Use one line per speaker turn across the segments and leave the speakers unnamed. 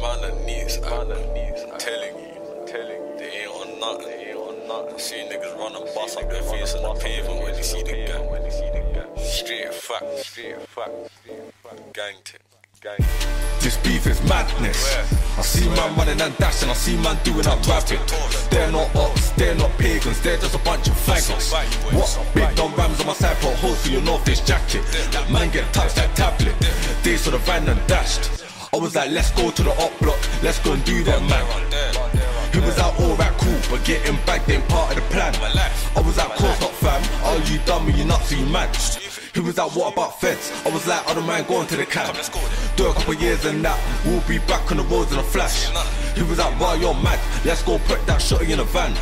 Man and knees, man and knees. I'm telling you, telling you, they ain't on nothing. They ain't on nothing. See niggas run and bust up their face on the pavement when you see the gang. When you see the gang. Straight fact, straight fact. Gang gang.
This beef is madness. I see man running and dashing, I see man doing up rapping. They're not ops, they're not pagans, they're just a bunch of faggots. What? Big dumb rams on my side, put holes for your North Face jacket. Man get touched that tablet. They saw the van and dashed. I was like, let's go to the op block, let's go and do that, man. He was out alright cool, but getting back ain't part of the plan. I was out course not fam, are you dumb you or you mad? He was out what about feds? I was like, I don't mind going to the camp. Do a couple years and that, we'll be back on the roads in a flash. He was like, wow, you're mad, let's go put that shotty in a van.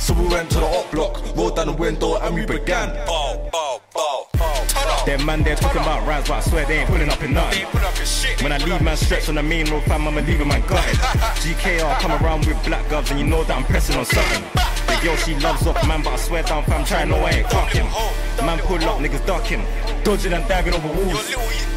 So we went to the op block, rolled down the window and we began.
Them man, they're talking about rides, but I swear they ain't pulling up in nothing. When I leave man stretch on the main road, fam, I'ma leave man gutted. GKR come around with black gloves and you know that I'm pressing on something. The girl she loves off man, but I swear down fam, try no I ain't clocking. Man pull up, niggas ducking, dodging and diving over walls.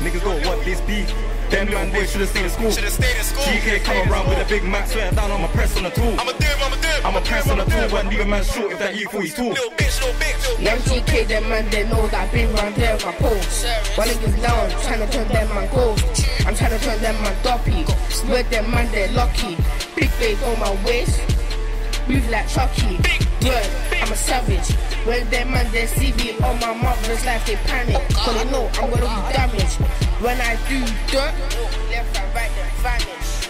Niggas don't want this beef. Them man, they should've stayed in school.
Should've stayed in school.
GK come around with a big Mac, swear down, I'ma press on the tool.
I'm a dim, I'm a dim.
I'ma press on the tool, but leave a man short if that you thought he's tall.
Little bitch, little bitch.
Young GK, them man, they know that I been round there with my post. While niggas down, tryna turn them man gold. I'm tryna turn them man doppy. Swear them man, they lucky. Big babe on my waist. Move like Chucky. Word, I'm a savage. When them man, they see me on my mother's life, they panic. Cause they know I'm gonna be damaged. When I do dirt, left and right, then vanish.